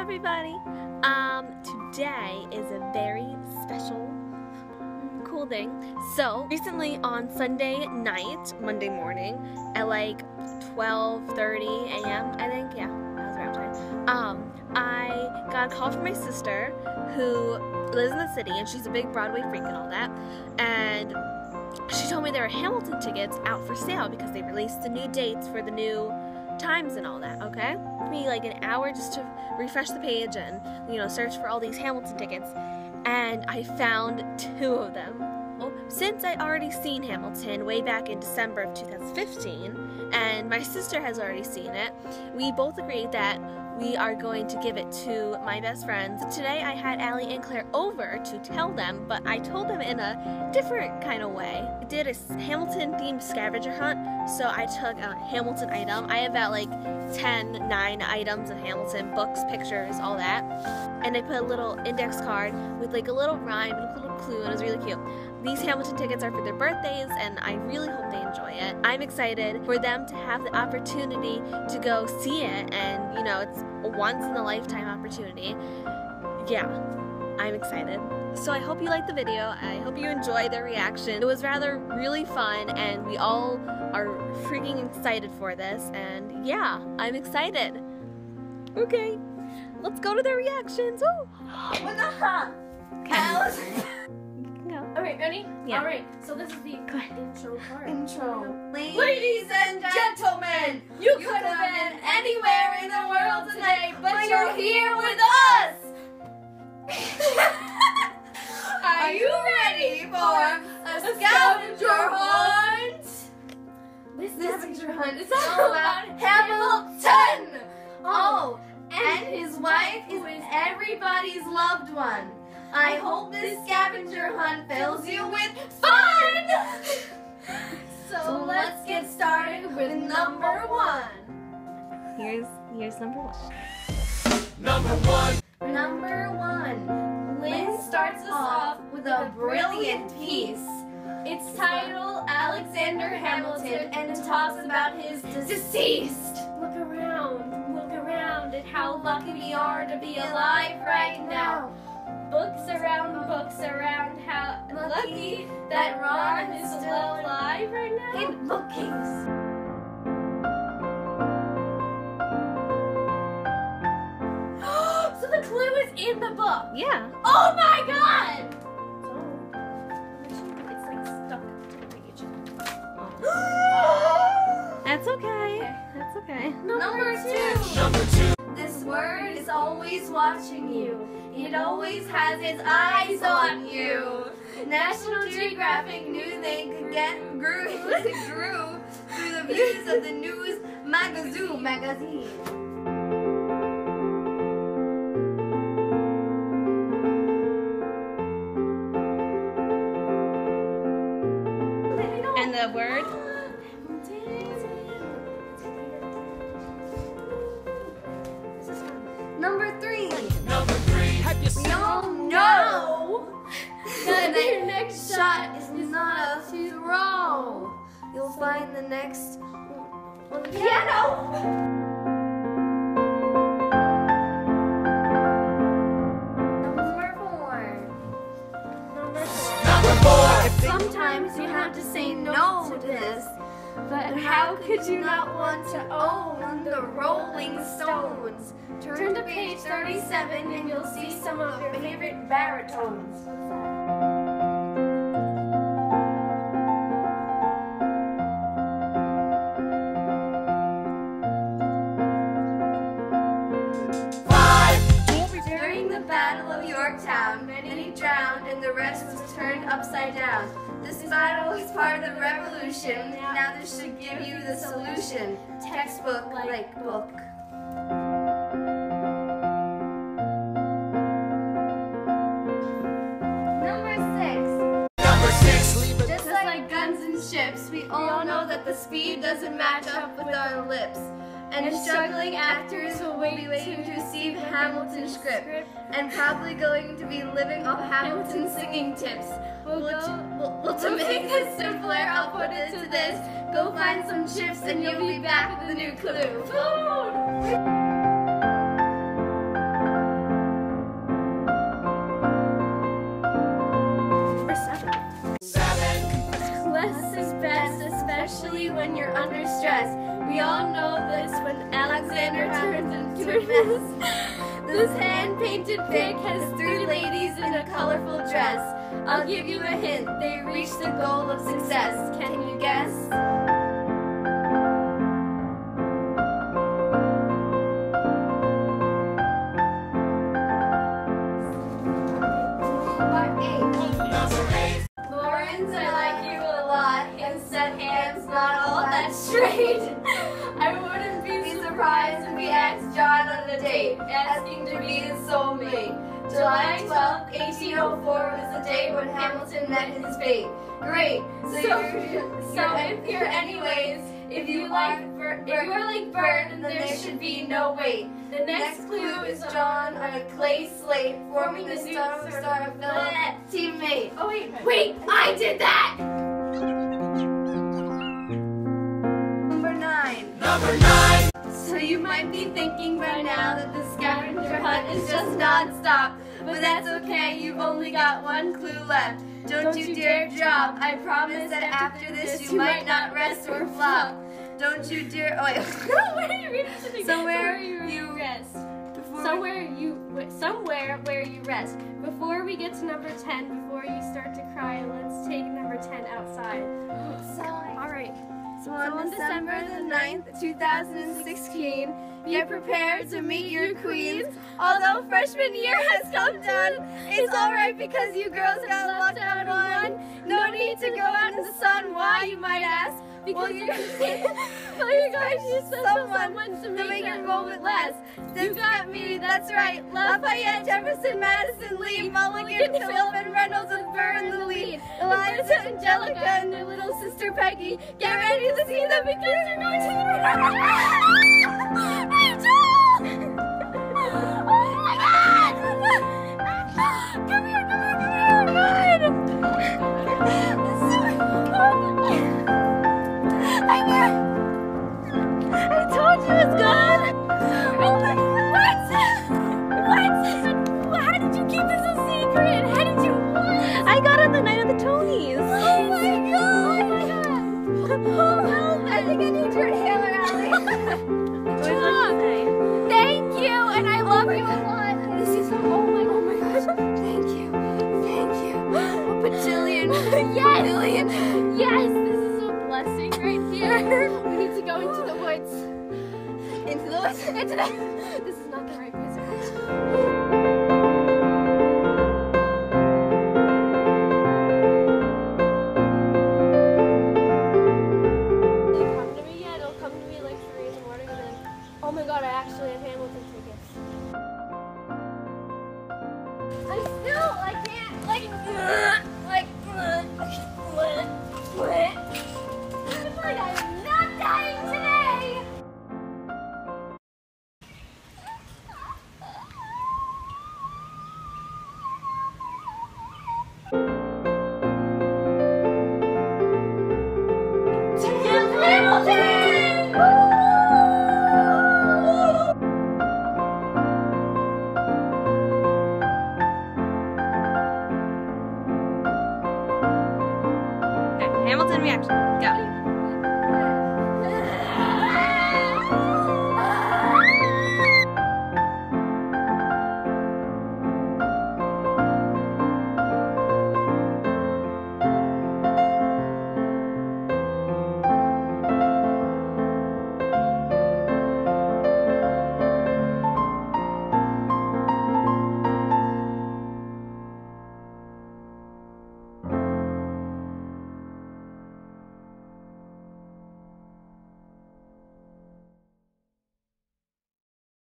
everybody. Um, today is a very special, cool thing. So, recently on Sunday night, Monday morning, at like 12:30 a.m., I think, yeah, that was around time. Um, I got a call from my sister who lives in the city, and she's a big Broadway freak and all that, and she told me there are Hamilton tickets out for sale because they released the new dates for the new times and all that, okay? Took me like an hour just to refresh the page and, you know, search for all these Hamilton tickets. And I found two of them. Since I already seen Hamilton way back in December of 2015, and my sister has already seen it, we both agreed that we are going to give it to my best friends. Today I had Allie and Claire over to tell them, but I told them in a different kind of way. I did a Hamilton themed scavenger hunt, so I took a Hamilton item. I have about like 10, 9 items of Hamilton, books, pictures, all that. And I put a little index card with like a little rhyme and a little clue, and it was really cute. These Hamilton tickets are for their birthdays, and I really hope they enjoy it. I'm excited for them to have the opportunity to go see it, and you know, it's a once in a lifetime opportunity. Yeah, I'm excited. So I hope you liked the video. I hope you enjoyed their reaction. It was rather really fun, and we all are freaking excited for this. And yeah, I'm excited. Okay, let's go to their reactions. Woo! What the heck? Alice. Yeah. Alright, ready? Yeah. Alright, so this is the intro part. Intro. Ladies and gentlemen, you could have been anywhere in the world today, but you're here with us! Are you ready for a scavenger hunt? This scavenger hunt is all about Hamilton! Oh, oh and his wife is everybody's loved one. I hope this scavenger hunt fills you with fun! So let's get started with number one. Here's here's number one. Number one. Number one. Lin starts us off with a brilliant piece. It's titled Alexander Hamilton and it talks about his deceased. Look around, look around at how lucky We are to be alive right now. Books around, books around, how lucky that Ron is still alive right now. Hey, bookcase. so the clue is in the book. Yeah. Oh my god! It's like stuck to the page. That's okay. That's okay. Number two. This word is always watching you. It always has its eyes on you. National Geographic knew they could get grew, grew through the views of the news magazine. magazine. And the word? Shot is not a throw. You'll find the next on the piano. Sometimes you have to say no to this. But how could you not want to own the Rolling Stones? Turn to page 37 and you'll see some of your favorite baritones. Drowned and the rest was turned upside down. This battle is part of the revolution. Now this should give you the solution. Textbook like book. Number six. Number six. Just like guns and ships, we all know that the speed doesn't match up with our lips and struggling actors will be waiting to receive Hamilton's script, and probably going to be living off Hamilton singing tips. Well, well, to make this simpler, I'll put it to this. Go find some chips, and you'll be back with a new clue. Food! Less is best, especially when you're under stress. We all know this when Alexander turns into a mess. This hand-painted pic has three ladies in a colorful dress. I'll give you a hint, they reached the goal of success. Can you guess? Laurens, I like you a lot, set hands not all that straight. I wouldn't be surprised if we asked John on a date, asking to be his soulmate. July 12, 1804 was the day when Hamilton met his fate. Great. So, you're, so if you're anyways, if you like, if you're like Burr, then there should be no wait. The next clue is John on a clay slate, forming the star star of Philip teammate. Oh wait, wait, I did that. You might be thinking by now that the scavenger hunt is just non-stop, but that's okay, you've only got one clue left. Don't you dare drop, I promise that after this you might not rest or flop. Don't you dare, oh wait. Where are you reading something? Somewhere you, rest. Somewhere you wh- somewhere where you rest. Before we get to number 10, before you start to cry, let's take number 10 outside. All right. So on December the 9th, 2016, get prepared to meet your queens. Although freshman year has come down, it's alright because you girls got left out on one. No need to go out in the sun, why you might ask? Because you're well, you guys use someone to make your moment last. You got me, that's right. Lafayette, Jefferson, Madison, Lee, Mulligan, Philip, and Reynolds with in the lead. Eliza, Angelica, Peggy. Get ready to see them because you're going to the